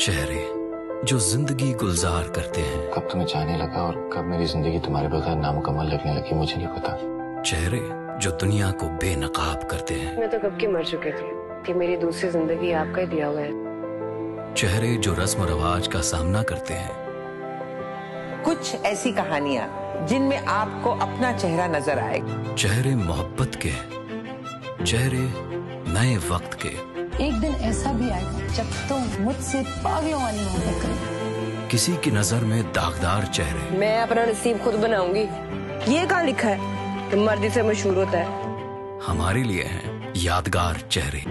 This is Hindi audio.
चेहरे जो ज़िंदगी गुलजार करते हैं। कब तुम्हें जाने लगा और कब मेरी ज़िंदगी तुम्हारे बगैर नामुकम्मल लगने लगी मुझे नहीं पता। चेहरे जो दुनिया को बेनकाब करते हैं। मैं तो कब की मर चुकी थी कि मेरी दूसरी ज़िंदगी आपका ही दिया हुआ है। चेहरे जो रस्म रवाज का सामना करते हैं। कुछ ऐसी कहानियाँ जिनमें आपको अपना चेहरा नज़र आए। चेहरे मोहब्बत के चेहरे नए वक्त के। एक दिन ऐसा भी आएगा जब तुम मुझसे पागलों वाली मोहब्बत करोगे किसी की नज़र में दागदार चेहरे। मैं अपना नसीब खुद बनाऊँगी। ये कहाँ लिखा है? तो मर्दी से मशहूर होता है। हमारे लिए है यादगार चेहरे।